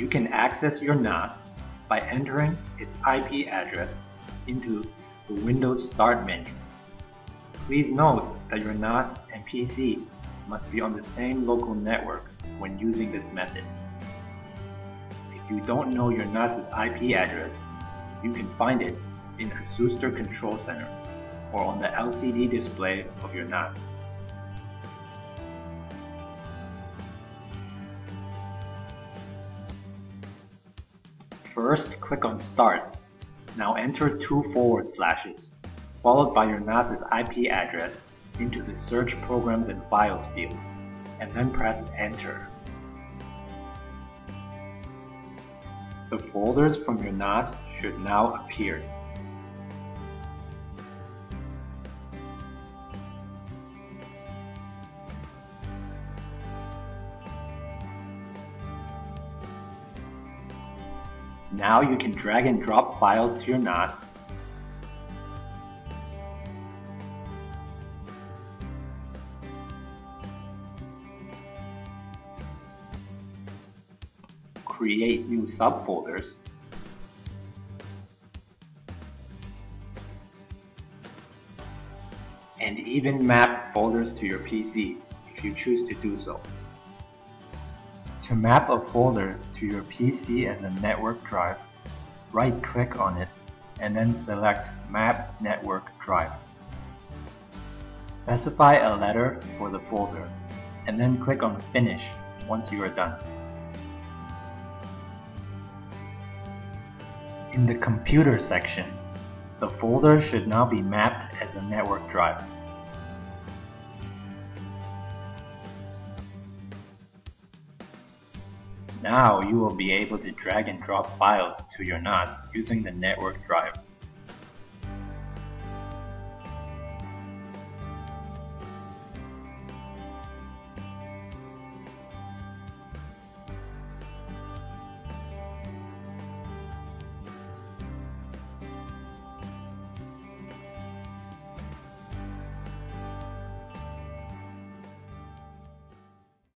You can access your NAS by entering its IP address into the Windows Start menu. Please note that your NAS and PC must be on the same local network when using this method. If you don't know your NAS's IP address, you can find it in ASUSTOR Control Center or on the LCD display of your NAS. First, click on Start. Now enter two forward slashes, followed by your NAS's IP address into the Search Programs and Files field, and then press Enter. The folders from your NAS should now appear. Now you can drag and drop files to your NAS create new subfolders and even map folders to your PC if you choose to do so. To map a folder to your PC as a network drive, right-click on it and then select Map Network Drive. Specify a letter for the folder and then click on Finish once you are done. In the Computer section, the folder should now be mapped as a network drive. Now you will be able to drag and drop files to your NAS using the network drive.